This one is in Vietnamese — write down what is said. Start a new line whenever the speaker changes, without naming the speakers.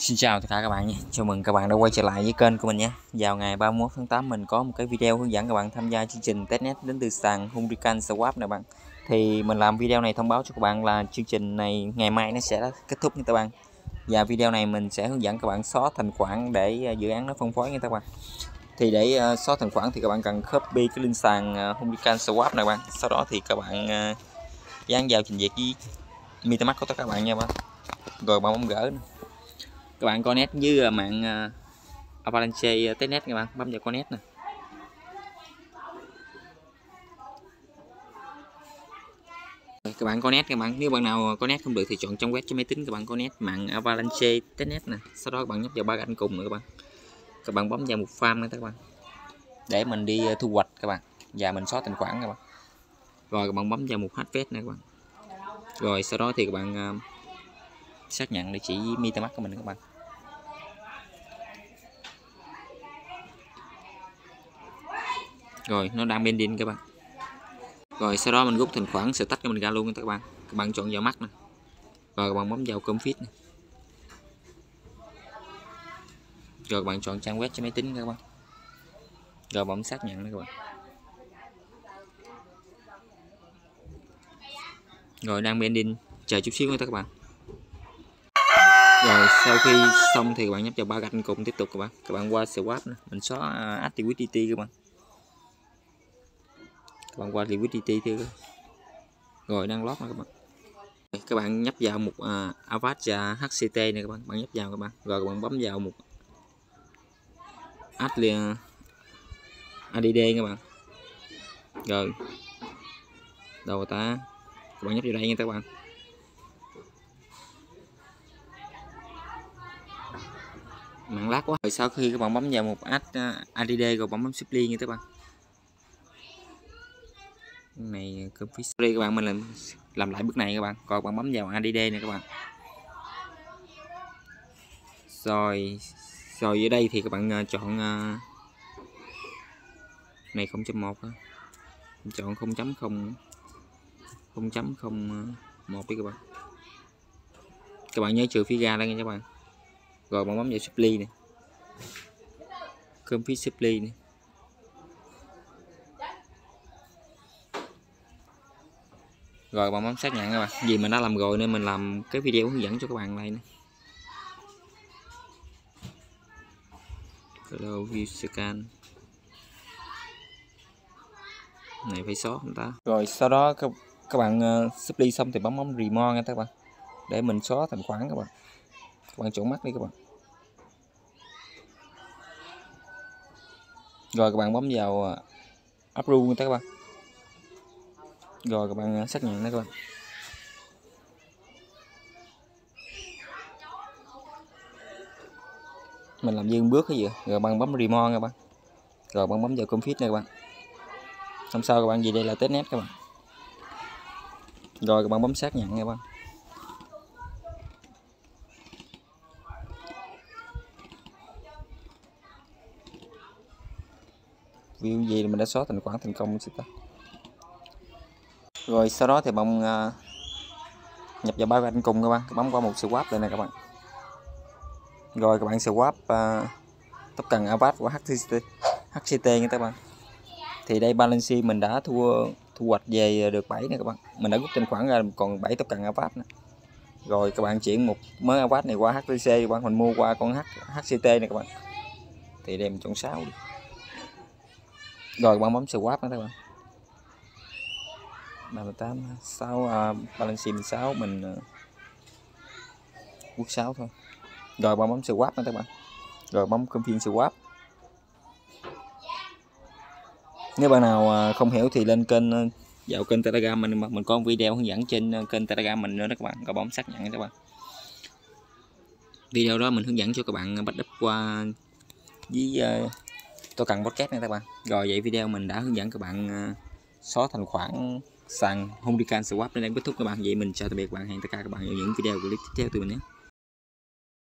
Xin chào tất cả các bạn nha. Chào mừng các bạn đã quay trở lại với kênh của mình nhé. Vào ngày 31 tháng 8 mình có một cái video hướng dẫn các bạn tham gia chương trình testnet đến từ sàn Hurricane Swap này bạn. Thì mình làm video này thông báo cho các bạn là chương trình này ngày mai nó sẽ kết thúc nha các bạn. Và video này mình sẽ hướng dẫn các bạn xóa thành khoản để ờ, dự án nó phân phối nha các bạn. Thì để ờ, xóa thành khoản thì các bạn cần copy cái link sàn ờ, Hurricane Swap này bạn. Sau đó thì các bạn dán vào trình duyệt với MetaMask của tất cả các bạn nha bạn. Rồi bạn bấm gỡ nữa các bạn connect với mạng uh, Avalanche à, testnet các bạn bấm vào connect nè. Các bạn connect các bạn nếu bạn nào connect không được thì chọn trong web cho máy tính các bạn connect mạng Avalanche testnet nè. Sau đó các bạn nhấp vào ba gạch cùng nữa các bạn. Các bạn bấm vào một farm nữa các bạn. Để mình đi à, thu hoạch các bạn. Và mình xóa tài khoản các bạn. Rồi các bạn bấm vào một harvest nữa các bạn. Rồi sau đó thì các bạn uh, xác nhận địa chỉ metamask của mình các bạn. Rồi nó đang bending các bạn. Rồi sau đó mình rút thành khoản sẽ tách cho mình ra luôn các bạn. Các bạn chọn vào mắt nè. Rồi các bạn bấm vào config này. rồi các bạn chọn trang web cho máy tính các bạn. Rồi bấm xác nhận nữa các bạn. Rồi đang bending chờ chút xíu nữa các bạn. Rồi sau khi xong thì các bạn nhấp vào ba gạch cùng tiếp tục các bạn. Các bạn qua swap nữa. mình xóa uh, activity các bạn bạn qua liquidity thì rồi đang lót nè các bạn. Các bạn nhấp vào một uh, à, Avast HCT này các bạn. Bạn nhấp vào các bạn. Rồi các bạn bấm vào một à, add ADD các bạn. Rồi. Đầu ta các bạn nhấp vào đây nha các bạn. Mạng lát quá. Rồi sau khi các bạn bấm vào một add à, ADD rồi bấm bấm supply nha các bạn này copy đây các bạn, mình làm làm lại bước này các bạn. Còn bạn bấm vào ADD này các bạn. Rồi rồi ở đây thì các bạn ờ, chọn ờ, này 0.1 chọn 0.0 0.01 ờ, đi các bạn. Các bạn nhớ trừ phía ra đây nha các bạn. Rồi bạn bấm vào supply này config supply này rồi bạn bấm xác nhận các bạn. Vì mình đã làm rồi nên mình làm cái video hướng dẫn cho các bạn này nè. Hello view scan. Này phải xóa không ta? Rồi sau đó các, các bạn ờ, uh, supply xong thì bấm bấm remote nha các bạn. Để mình xóa thành khoản các bạn. Các bạn chuẩn mắt đi các bạn. Rồi các bạn bấm vào uh, approve nha các bạn rồi, các bạn à, xác nhận đó các bạn. Mình làm dương bước cái gì rồi bạn bấm remote các bạn. Rồi bạn bấm vào config này các bạn. Xong sau các bạn gì đây là test net các bạn. Rồi, các bạn bấm xác nhận các bạn. View gì mình đã xóa thành khoản thành công chưa ta rồi sau đó thì bạn uh, à, nhập vào ba anh cùng các bạn. Bấm qua một swap đây này các bạn. Rồi các bạn swap uh, à, tóc cần avat của HCT HCT nha các bạn. Thì đây balance mình đã thua thu hoạch về được 7 nè các bạn. Mình đã rút trên khoản ra còn 7 tóc cần avat, nữa. Rồi các bạn chuyển một mới avat này qua HTC các bạn. Mình mua qua con H, HCT này các bạn. Thì đem chọn 6 đi. Rồi các bạn bấm swap nữa các bạn. 38 6 à, balance 6 mình uh, quốc 6 thôi. Rồi bấm bấm swap nữa các bạn. Rồi bấm confirm swap. Nếu bạn nào à, không hiểu thì lên kênh à, vào kênh telegram mình mình có video hướng dẫn trên kênh telegram mình nữa đó các bạn. Rồi bấm xác nhận các bạn. Video đó mình hướng dẫn cho các bạn bắt đắp qua với uh, tôi cần podcast này các bạn. Rồi vậy video mình đã hướng dẫn các bạn uh, xóa thành khoản sàn Hurricane Swap. Đến đây kết thúc các bạn. Vậy mình chào tạm biệt các bạn. Hẹn tất cả các bạn ở những video clip tiếp theo từ mình nhé.